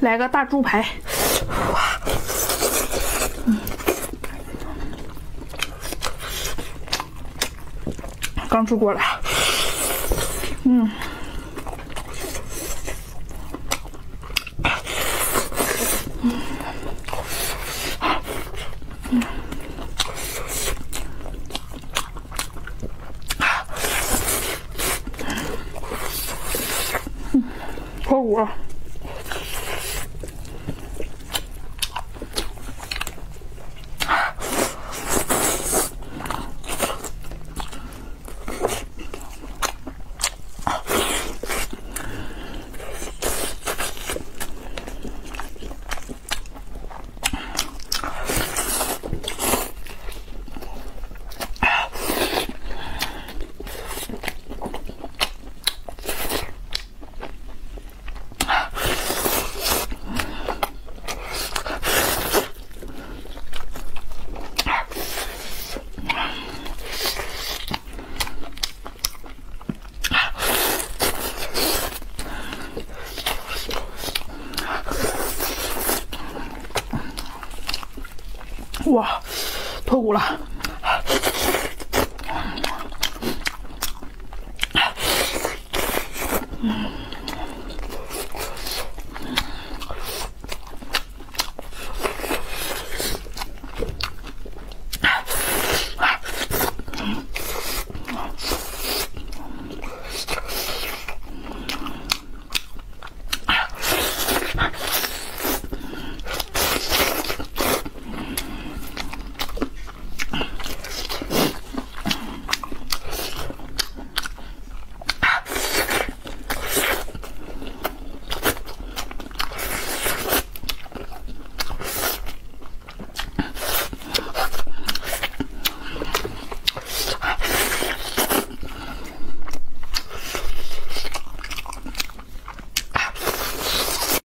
来个大猪排，哇，嗯，刚出锅了，嗯，嗯，嗯，嗯，排骨。哇，脱骨了。嗯。